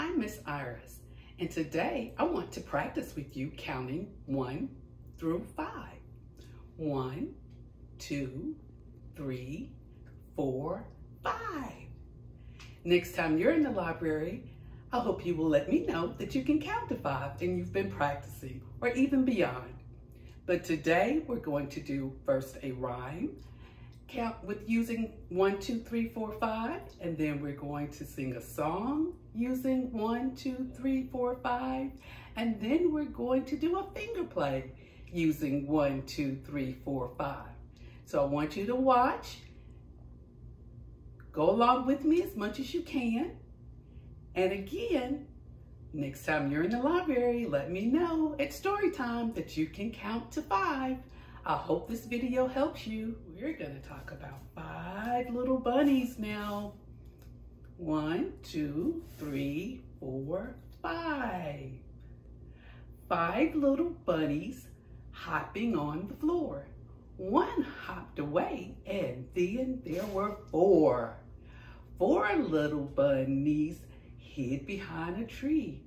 I'm Miss Iris, and today I want to practice with you counting one through five. One, two, three, four, five. Next time you're in the library, I hope you will let me know that you can count to five and you've been practicing or even beyond. But today we're going to do first a rhyme, count with using one, two, three, four, five, and then we're going to sing a song using one, two, three, four, five, and then we're going to do a finger play using one, two, three, four, five. So I want you to watch, go along with me as much as you can, and again, next time you're in the library, let me know at story time that you can count to five. I hope this video helps you. We're gonna talk about five little bunnies now. One, two, three, four, five. Five little bunnies hopping on the floor. One hopped away and then there were four. Four little bunnies hid behind a tree.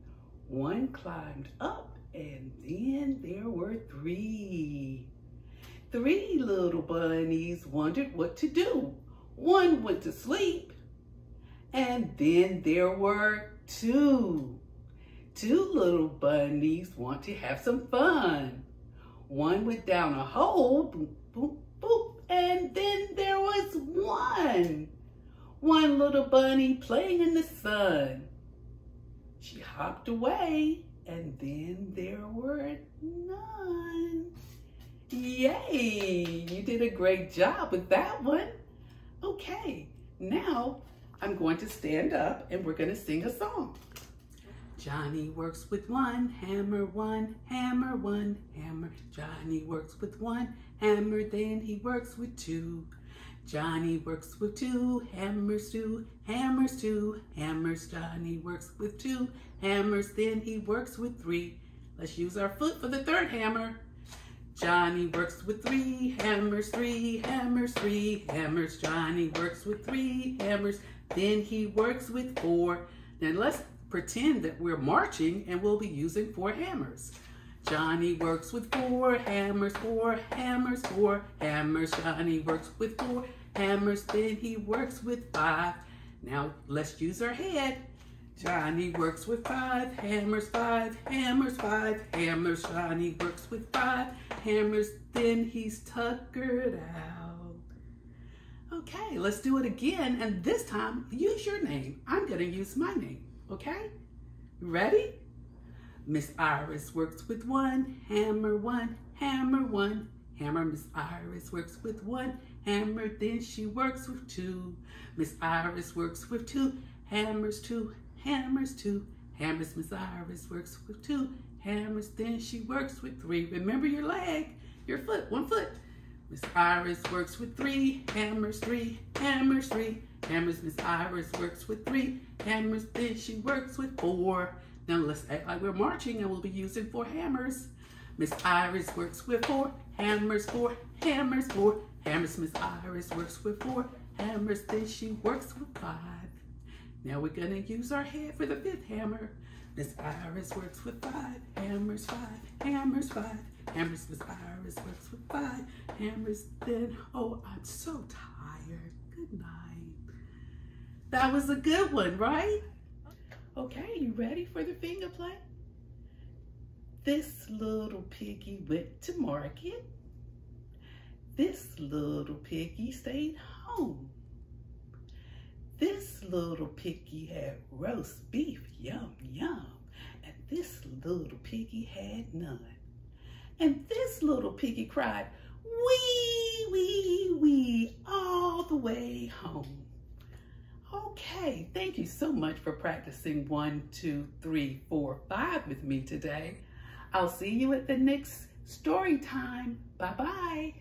One climbed up and then there were three. Three little bunnies wondered what to do. One went to sleep and then there were two. Two little bunnies want to have some fun. One went down a hole, boop, boop, boop, and then there was one. One little bunny playing in the sun. She hopped away and then there were none. Yay, you did a great job with that one. Okay, now I'm going to stand up and we're gonna sing a song. Johnny works with one hammer, one hammer, one hammer. Johnny works with one hammer, then he works with two. Johnny works with two hammers, two hammers, two hammers. Johnny works with two hammers, then he works with three. Let's use our foot for the third hammer. Johnny works with three hammers, three hammers, three hammers. Johnny works with three hammers, then he works with four. Now let's pretend that we're marching and we'll be using four hammers. Johnny works with four hammers, four hammers, four hammers. Johnny works with four hammers, then he works with five. Now let's use our head. Johnny works with five hammers, five hammers, five hammers. Johnny works with five hammers, then he's tuckered out. Okay, let's do it again, and this time use your name. I'm gonna use my name, okay? Ready? Miss Iris works with one hammer, one hammer, one hammer. Miss Iris works with one hammer, then she works with two. Miss Iris works with two hammers, two hammers, two hammers. Miss Iris works with two hammers, then she works with three. Remember your leg, your foot, one foot. Miss Iris works with three hammers, three hammers, three hammers. Miss Iris works with three hammers, then she works with four. Now let's act like we're marching and we'll be using four hammers. Miss Iris works with four hammers, four hammers, four hammers. Miss Iris works with four hammers, then she works with five. Now we're gonna use our head for the fifth hammer. Miss Iris works with five hammers, five hammers, five hammers. Miss Iris works with five hammers, then, oh, I'm so tired. Good night. That was a good one, right? Okay, you ready for the finger play? This little piggy went to market. This little piggy stayed home. Little piggy had roast beef, yum, yum. And this little piggy had none. And this little piggy cried, wee, wee, wee, all the way home. Okay, thank you so much for practicing one, two, three, four, five with me today. I'll see you at the next story time. Bye-bye.